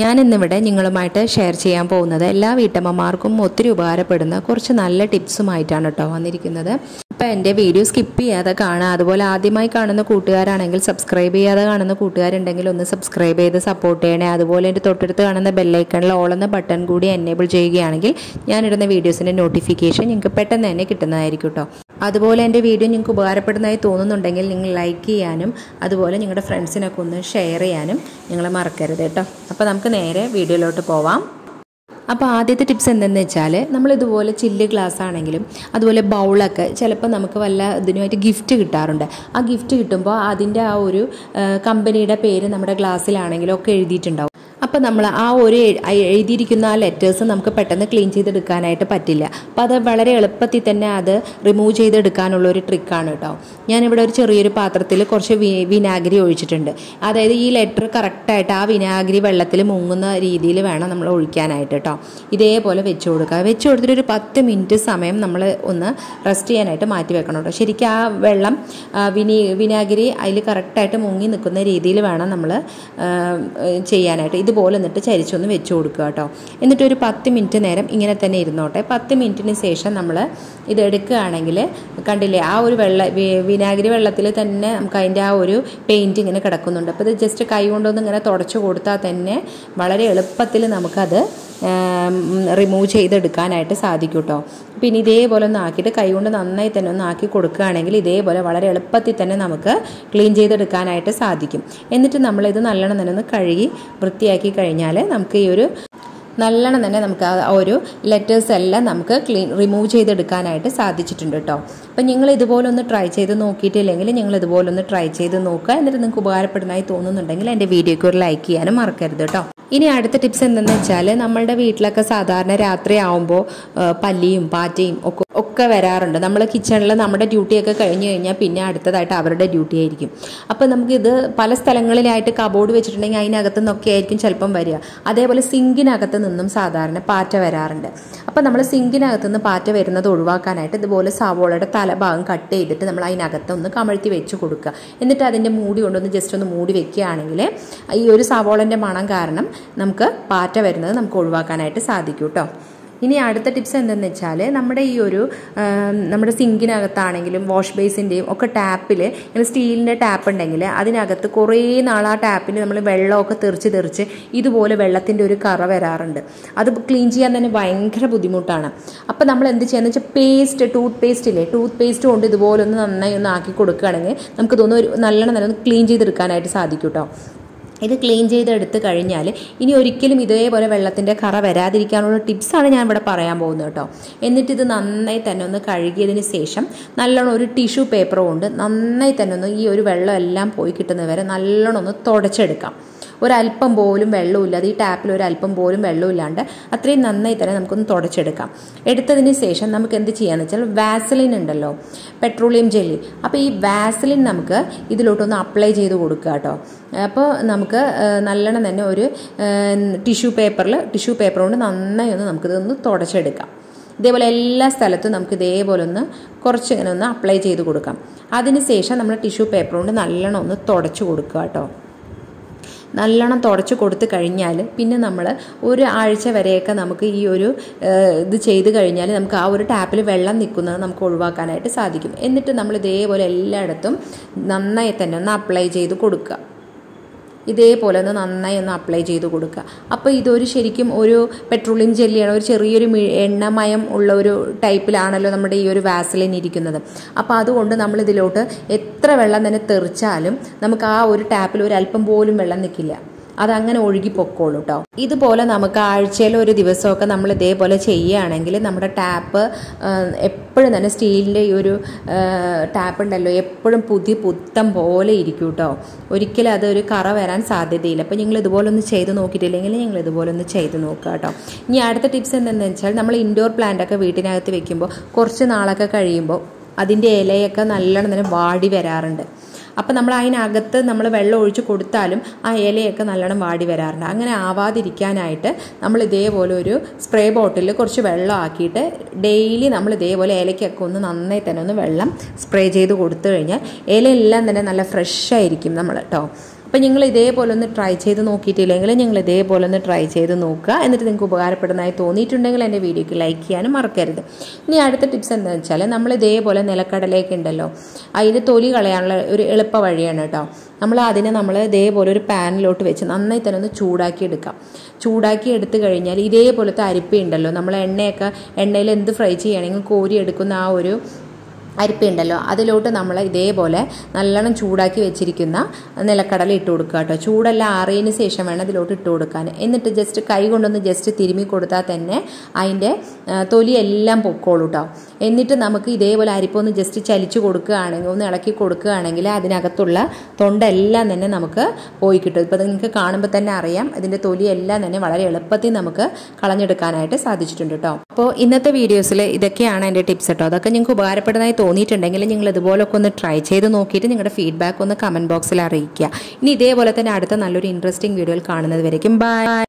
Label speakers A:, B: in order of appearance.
A: ഞാൻ ഇന്നിവിടെ നിങ്ങളുമായിട്ട് ഷെയർ ചെയ്യാൻ പോകുന്നത് എല്ലാ വീട്ടമ്മമാർക്കും ഒത്തിരി ഉപകാരപ്പെടുന്ന കുറച്ച് നല്ല ടിപ്സുമായിട്ടാണ് കേട്ടോ വന്നിരിക്കുന്നത്. അപ്പോൾ എന്റെ വീഡിയോ സ്കിപ്പ് ചെയ്യാതെ കാണുക അതുപോലെ ആദ്യമായി കാണുന്ന കൂട്ടുകാരാണെങ്കിൽ സബ്സ്ക്രൈബ് ചെയ്യാതെ കാണുന്ന കൂട്ടുകാരുണ്ടെങ്കിൽ ഒന്ന് സബ്സ്ക്രൈബ് ചെയ്ത് സപ്പോർട്ട് ചെയ്യണേ. അതുപോലെ എന്റെ തൊട്ടടുത്ത് കാണുന്ന ബെല്ലൈക്കണിൽ ഓളെന്ന ബട്ടൺ കൂടി എനേബിൾ ചെയ്യുകയാണെങ്കിൽ ഞാനിടുന്ന വീഡിയോസിന്റെ നോട്ടിഫിക്കേഷൻ നിങ്ങൾക്ക് പെട്ടെന്ന് തന്നെ കിട്ടുന്നതായിരിക്കും കേട്ടോ. അതുപോലെ എന്റെ വീഡിയോ നിങ്ങൾക്ക് ഉപകാരപ്പെടുന്നതായി തോന്നുന്നുണ്ടെങ്കിൽ നിങ്ങൾ ലൈക്ക് ചെയ്യാനും അതുപോലെ നിങ്ങളുടെ ഫ്രണ്ട്സിനൊക്കെ ഒന്ന് ഷെയർ ചെയ്യാനും നിങ്ങൾ മറക്കരുത് കേട്ടോ. അപ്പോൾ നമുക്ക് നേരെ വീഡിയോയിലോട്ട് പോവാം. അപ്പോൾ ആദ്യത്തെ ടിപ്സ് എന്തെന്ന് വെച്ചാൽ നമ്മളിതുപോലെ ചില്ല് ഗ്ലാസ് ആണെങ്കിലും അതുപോലെ ബൗളൊക്കെ ചിലപ്പോൾ നമുക്ക് വല്ല ഇതിനുമായിട്ട് ഗിഫ്റ്റ് കിട്ടാറുണ്ട്. ആ ഗിഫ്റ്റ് കിട്ടുമ്പോൾ അതിന്റെ ആ ഒരു കമ്പനിയുടെ പേര് നമ്മുടെ ഗ്ലാസ്സിലാണെങ്കിലും ഒക്കെ എഴുതിയിട്ടുണ്ടാവും. അപ്പോൾ നമ്മൾ ആ ഒരു എഴുതിയിരിക്കുന്ന ആ ലെറ്റേഴ്സ് നമുക്ക് പെട്ടെന്ന് ക്ലീൻ ചെയ്തെടുക്കാനായിട്ട് പറ്റില്ല. അപ്പോൾ അത് വളരെ എളുപ്പത്തിൽ തന്നെ അത് റിമൂവ് ചെയ്തെടുക്കാനുള്ള ഒരു ട്രിക്കാണ് കേട്ടോ ഞാനിവിടെ ഒരു ചെറിയൊരു പാത്രത്തിൽ കുറച്ച് വിനാഗിരി ഒഴിച്ചിട്ടുണ്ട്. അതായത് ഈ ലെറ്റർ കറക്റ്റായിട്ട് ആ വിനാഗിരി വെള്ളത്തിൽ മുങ്ങുന്ന രീതിയിൽ വേണം നമ്മൾ ഒഴിക്കാനായിട്ട് കേട്ടോ ഇതേപോലെ വെച്ച് കൊടുക്കുക. വെച്ച് കൊടുത്തിട്ട് ഒരു പത്ത് മിനിറ്റ് സമയം നമ്മൾ ഒന്ന് റെസ്റ്റ് ചെയ്യാനായിട്ട് മാറ്റി വെക്കണം കേട്ടോ ശരിക്കും ആ വെള്ളം വിനി വിനാഗിരി അതിൽ കറക്റ്റായിട്ട് മുങ്ങി നിൽക്കുന്ന രീതിയിൽ വേണം നമ്മൾ ചെയ്യാനായിട്ട്. ഇതുപോലെ എന്നിട്ട് ചരിച്ചൊന്ന് വെച്ച് കൊടുക്കുക കേട്ടോ. എന്നിട്ട് ഒരു പത്ത് മിനിറ്റ് നേരം ഇങ്ങനെ തന്നെ ഇരുന്നോട്ടെ. പത്ത് മിനിറ്റിന് ശേഷം നമ്മൾ ഇത് എടുക്കുകയാണെങ്കിൽ കണ്ടില്ലേ ആ ഒരു വെള്ള വിനാഗിരി വെള്ളത്തിൽ തന്നെ നമുക്ക് അതിന്റെ ആ ഒരു പെയിന്റ് ഇങ്ങനെ കിടക്കുന്നുണ്ട്. അപ്പോൾ ഇത് ജസ്റ്റ് കൈ കൊണ്ടൊന്ന് ഇങ്ങനെ തുടച്ചു കൊടുത്താൽ തന്നെ വളരെ എളുപ്പത്തിൽ നമുക്കത് റിമൂവ് ചെയ്തെടുക്കാനായിട്ട് സാധിക്കും കേട്ടോ പിന്നെ ഇതേപോലെ ഒന്ന് ആക്കിയിട്ട് കൈകൊണ്ട് നന്നായി തന്നെ ഒന്ന് ആക്കി കൊടുക്കുകയാണെങ്കിൽ ഇതേപോലെ വളരെ എളുപ്പത്തിൽ തന്നെ നമുക്ക് ക്ലീൻ ചെയ്തെടുക്കാനായിട്ട് സാധിക്കും. എന്നിട്ട് നമ്മളിത് നല്ലോണം തന്നെ ഒന്ന് കഴുകി വൃത്തിയാക്കി കഴിഞ്ഞാൽ നമുക്ക് ഈ ഒരു നല്ലോണം തന്നെ നമുക്ക് ആ ഒരു ലെറ്റേഴ്സ് എല്ലാം നമുക്ക് ക്ലീൻ റിമൂവ് ചെയ്തെടുക്കാനായിട്ട് സാധിച്ചിട്ടുണ്ട് കേട്ടോ അപ്പം നിങ്ങൾ ഇതുപോലെ ഒന്ന് ട്രൈ ചെയ്ത് നോക്കിയിട്ടില്ലെങ്കിൽ നിങ്ങൾ ഇതുപോലെ ഒന്ന് ട്രൈ ചെയ്ത് നോക്കുക. എന്നിട്ട് നിങ്ങൾക്ക് ഉപകാരപ്പെടുന്നതായി തോന്നുന്നുണ്ടെങ്കിൽ എന്റെ വീഡിയോയ്ക്ക് ഒരു ലൈക്ക് ചെയ്യാനും മറക്കരുത് കേട്ടോ ഇനി അടുത്ത ടിപ്സ് എന്തെന്ന് വെച്ചാൽ നമ്മളുടെ വീട്ടിലൊക്കെ സാധാരണ രാത്രി ആവുമ്പോൾ പല്ലിയും പാറ്റയും ഒക്കെ ഒക്കെ വരാറുണ്ട്. നമ്മൾ കിച്ചണിൽ നമ്മുടെ ഡ്യൂട്ടിയൊക്കെ കഴിഞ്ഞു കഴിഞ്ഞാൽ പിന്നെ അടുത്തതായിട്ട് അവരുടെ ഡ്യൂട്ടി ആയിരിക്കും. അപ്പോൾ നമുക്കിത് പല സ്ഥലങ്ങളിലായിട്ട് കബോർഡ് വെച്ചിട്ടുണ്ടെങ്കിൽ അതിനകത്തു നിന്നൊക്കെ ആയിരിക്കും ചിലപ്പം വരിക. അതേപോലെ സിങ്കിനകത്ത് നിന്നും സാധാരണ പാറ്റ വരാറുണ്ട്. അപ്പോൾ നമ്മൾ സിങ്കിനകത്ത് നിന്ന് പാറ്റ വരുന്നത് ഒഴിവാക്കാനായിട്ട് ഇതുപോലെ സവോളയുടെ തലഭാഗം കട്ട് ചെയ്തിട്ട് നമ്മൾ അതിനകത്ത് ഒന്ന് കമഴ്ത്തി വെച്ച് കൊടുക്കുക. എന്നിട്ട് അതിന്റെ മൂടി കൊണ്ടൊന്ന് ജസ്റ്റ് ഒന്ന് മൂടി വെക്കുകയാണെങ്കിൽ ഈ ഒരു സവോളന്റെ മണം കാരണം നമുക്ക് പാറ്റ വരുന്നത് നമുക്ക് ഒഴിവാക്കാനായിട്ട് സാധിക്കും കേട്ടോ ഇനി അടുത്ത ടിപ്സ് എന്തെന്ന് വെച്ചാൽ നമ്മുടെ ഈ ഒരു നമ്മുടെ സിങ്കിനകത്താണെങ്കിലും വാഷ് ബേസിന്റെയും ഒക്കെ ടാപ്പിൽ ഇങ്ങനെ സ്റ്റീലിന്റെ ടാപ്പ് ഉണ്ടെങ്കിൽ അതിനകത്ത് കുറേ നാൾ ആ ടാപ്പിൽ നമ്മൾ വെള്ളമൊക്കെ തെറിച്ച് തെറിച്ച് ഇതുപോലെ വെള്ളത്തിന്റെ ഒരു കറ വരാറുണ്ട്. അത് ക്ലീൻ ചെയ്യാൻ തന്നെ ഭയങ്കര ബുദ്ധിമുട്ടാണ്. അപ്പോൾ നമ്മൾ എന്ത് ചെയ്യുക വെച്ചാൽ പേസ്റ്റ് ടൂത്ത് പേസ്റ്റ് ഇല്ലേ ടൂത്ത് പേസ്റ്റ് കൊണ്ട് ഇതുപോലെ ഒന്ന് നന്നായി ഒന്ന് ആക്കി കൊടുക്കുകയാണെങ്കിൽ നമുക്ക് തോന്നുന്നു ഒരു നല്ലോണം നല്ല ക്ലീൻ ചെയ്തെടുക്കാനായിട്ട് സാധിക്കും കേട്ടോ ഇത് ക്ലീൻ ചെയ്തെടുത്ത് കഴിഞ്ഞാൽ ഇനി ഒരിക്കലും ഇതേപോലെ വെള്ളത്തിന്റെ കറ വരാതിരിക്കാനുള്ള ടിപ്സാണ് ഞാൻ ഇവിടെ പറയാൻ പോകുന്നത് കേട്ടോ. എന്നിട്ട് ഇത് നന്നായി തന്നെ ഒന്ന് കഴുകിയതിന് ശേഷം നല്ലോണം ഒരു ടിഷ്യൂ പേപ്പർ കൊണ്ട് നന്നായി തന്നെ ഒന്ന് ഈ ഒരു വെള്ളം എല്ലാം പോയി കിട്ടുന്നവരെ നല്ലോണം ഒന്ന് തുടച്ചെടുക്കാം. ഒരല്പം പോലും വെള്ളമില്ലാതെ ഈ ടാപ്പിൽ ഒരല്പം പോലും വെള്ളമില്ലാണ്ട് അത്രയും നന്നായി തന്നെ നമുക്കൊന്ന് തുടച്ചെടുക്കാം. എടുത്തതിന് ശേഷം നമുക്ക് എന്ത് ചെയ്യാന്ന് വെച്ചാൽ വാസലിൻ ഉണ്ടല്ലോ പെട്രോളിയം ജെല്ലി അപ്പോൾ ഈ വാസലിൻ നമുക്ക് ഇതിലോട്ടൊന്ന് അപ്ലൈ ചെയ്ത് കൊടുക്കുക കേട്ടോ. അപ്പോൾ നമുക്ക് നല്ലോണം തന്നെ ഒരു ടിഷ്യൂ പേപ്പറിൽ ടിഷ്യൂ പേപ്പർ കൊണ്ട് നന്നായി ഒന്ന് നമുക്കിതൊന്ന് തുടച്ചെടുക്കാം. ഇതേപോലെ എല്ലാ സ്ഥലത്തും നമുക്ക് ഇതേപോലെ ഒന്ന് കുറച്ച് ഇങ്ങനെ ഒന്ന് അപ്ലൈ ചെയ്ത് കൊടുക്കാം. അതിനുശേഷം നമ്മൾ ടിഷ്യൂ പേപ്പർ കൊണ്ട് നല്ലോണം ഒന്ന് തുടച്ച് കൊടുക്കുക കേട്ടോ. നല്ലോണം തുടച്ച് കൊടുത്തു കഴിഞ്ഞാൽ പിന്നെ നമ്മൾ ഒരു ആഴ്ച വരെയൊക്കെ നമുക്ക് ഈ ഒരു ഇത് ചെയ്ത് കഴിഞ്ഞാൽ നമുക്ക് ആ ഒരു ടാപ്പിൽ വെള്ളം നിൽക്കുന്നത് നമുക്ക് ഒഴിവാക്കാനായിട്ട് സാധിക്കും. എന്നിട്ട് നമ്മൾ ഇതേപോലെ എല്ലായിടത്തും നന്നായി തന്നെ ഒന്ന് അപ്ലൈ ചെയ്ത് കൊടുക്കുക. ഇതേപോലെ ഒന്ന് നന്നായി ഒന്ന് അപ്ലൈ ചെയ്ത് കൊടുക്കുക. അപ്പോൾ ഇതൊരു ശരിക്കും ഒരു പെട്രോളിയം ജെല്ലിയാണ് ഒരു ചെറിയൊരു എണ്ണമയം ഉള്ള ഒരു ടൈപ്പിലാണല്ലോ നമ്മുടെ ഈ ഒരു വാസലിൻ ഇരിക്കുന്നത്. അപ്പോൾ അതുകൊണ്ട് നമ്മൾ ഇതിലോട്ട് എത്ര വെള്ളം തന്നെ തെറിച്ചാലും നമുക്ക് ആ ഒരു ടാപ്പിൽ ഒരു അല്പം പോലും വെള്ളം നിൽക്കില്ല അതങ്ങനെ ഒഴുകി പൊക്കോളൂ കേട്ടോ ഇതുപോലെ നമുക്ക് ആഴ്ചയിൽ ഒരു ദിവസമൊക്കെ നമ്മൾ ഇതേപോലെ ചെയ്യുകയാണെങ്കിൽ നമ്മുടെ ടാപ്പ് എപ്പോഴും തന്നെ സ്റ്റീലിന്റെ ഈ ഒരു ടാപ്പ് ഉണ്ടല്ലോ എപ്പോഴും പുതിയ പുത്തം പോലെ ഇരിക്കും കേട്ടോ ഒരിക്കലും അതൊരു കറ വരാൻ സാധ്യതയില്ല. അപ്പോൾ നിങ്ങൾ ഇതുപോലെ ഒന്ന് ചെയ്ത് നോക്കിയിട്ടില്ലെങ്കിൽ നിങ്ങൾ ഇതുപോലെ ഒന്ന് ചെയ്ത് നോക്കുക കേട്ടോ ഇനി അടുത്ത ടിപ്സ് എന്താണെന്ന് വെച്ചാൽ നമ്മൾ ഇൻഡോർ പ്ലാന്റൊക്കെ വീട്ടിനകത്ത് വെക്കുമ്പോൾ കുറച്ച് നാളൊക്കെ കഴിയുമ്പോൾ അതിന്റെ ഇലയൊക്കെ നല്ലോണം തന്നെ വാടി വരാറുണ്ട്. അപ്പോൾ നമ്മൾ അതിനകത്ത് നമ്മൾ വെള്ളം ഒഴിച്ച് കൊടുത്താലും ആ ഇലയൊക്കെ നല്ലോണം വാടി വരാറുണ്ട്. അങ്ങനെ ആവാതിരിക്കാനായിട്ട് നമ്മൾ ഇതേപോലെ ഒരു സ്പ്രേ ബോട്ടിലിൽ കുറച്ച് വെള്ളം ആക്കിയിട്ട് ഡെയിലി നമ്മൾ ഇതേപോലെ ഇലയ്ക്കൊക്കെ ഒന്ന് നന്നായി തന്നെ ഒന്ന് വെള്ളം സ്പ്രേ ചെയ്ത് കൊടുത്തു കഴിഞ്ഞാൽ ഇലയെല്ലാം തന്നെ നല്ല ഫ്രഷ് ആയിരിക്കും നമ്മൾ കേട്ടോ അപ്പോൾ നിങ്ങൾ ഇതേപോലെ ഒന്ന് ട്രൈ ചെയ്ത് നോക്കിയിട്ടില്ലെങ്കിൽ നിങ്ങൾ ഇതേപോലെ ഒന്ന് ട്രൈ ചെയ്ത് നോക്കുക. എന്നിട്ട് നിങ്ങൾക്ക് ഉപകാരപ്പെടുന്നതായി തോന്നിയിട്ടുണ്ടെങ്കിൽ എന്റെ വീഡിയോയ്ക്ക് ലൈക്ക് ചെയ്യാനും മറക്കരുത്. ഇനി അടുത്ത ടിപ്സ് എന്താണെന്ന് വെച്ചാൽ നമ്മൾ ഇതേപോലെ നിലക്കടലേക്ക് ഉണ്ടല്ലോ. അതിന്റെ തൊലി കളയാനുള്ള ഒരു എളുപ്പ വഴിയാണ് കേട്ടോ. നമ്മൾ അതിനെ നമ്മൾ ഇതേപോലെ ഒരു പാനിലോട്ട് വെച്ച് നന്നായി തന്നെ ഒന്ന് ചൂടാക്കി എടുക്കാം. ചൂടാക്കി എടുത്തു കഴിഞ്ഞാൽ ഇതേപോലത്തെ അരിപ്പ ഉണ്ടല്ലോ. നമ്മൾ എണ്ണയൊക്കെ എണ്ണയിൽ എന്ത് ഫ്രൈ ചെയ്യുകയാണെങ്കിൽ കോരി എടുക്കുന്ന ആ ഒരു അരിപ്പയുണ്ടല്ലോ അതിലോട്ട് നമ്മൾ ഇതേപോലെ നല്ലോണം ചൂടാക്കി വെച്ചിരിക്കുന്ന നിലക്കടല ഇട്ട് കൊടുക്കുക കേട്ടോ. ചൂടെല്ലാം ആറിയതിന് ശേഷം വേണം അതിലോട്ട് ഇട്ട് കൊടുക്കാൻ. എന്നിട്ട് ജസ്റ്റ് കൈ കൊണ്ടൊന്ന് ജസ്റ്റ് തിരുമ്മി കൊടുത്താൽ തന്നെ അതിന്റെ തൊലിയെല്ലാം പൊക്കോളൂ കേട്ടോ എന്നിട്ട് നമുക്ക് ഇതേപോലെ അരിപ്പൊന്ന് ജസ്റ്റ് ചലിച്ചു കൊടുക്കുകയാണെങ്കിൽ ഒന്ന് ഇളക്കി കൊടുക്കുകയാണെങ്കിൽ അതിനകത്തുള്ള തൊണ്ടെല്ലാം തന്നെ നമുക്ക് പോയി കിട്ടും. ഇപ്പോൾ നിങ്ങൾക്ക് കാണുമ്പോൾ തന്നെ അറിയാം ഇതിന്റെ തൊലിയെല്ലാം തന്നെ വളരെ എളുപ്പത്തിൽ നമുക്ക് കളഞ്ഞെടുക്കാനായിട്ട് സാധിച്ചിട്ടുണ്ട് കേട്ടോ അപ്പോൾ ഇന്നത്തെ വീഡിയോസിൽ ഇതൊക്കെയാണ് എന്റെ ടിപ്സ് കേട്ടോ അതൊക്കെ നിങ്ങൾക്ക് ഉപകാരപ്പെടുന്നതായി തോന്നിയിട്ടുണ്ടെങ്കിൽ നിങ്ങൾ ഇതുപോലൊക്കെ ഒന്ന് ട്രൈ ചെയ്ത് നോക്കിയിട്ട് നിങ്ങളുടെ ഫീഡ്ബാക്ക് ഒന്ന് കമന്റ് ബോക്സിൽ അറിയിക്കുക. ഇനി ഇതേപോലെ തന്നെ അടുത്ത നല്ലൊരു ഇൻട്രസ്റ്റിംഗ് വീഡിയോയിൽ കാണുന്നത് വരയ്ക്കും. ബൈ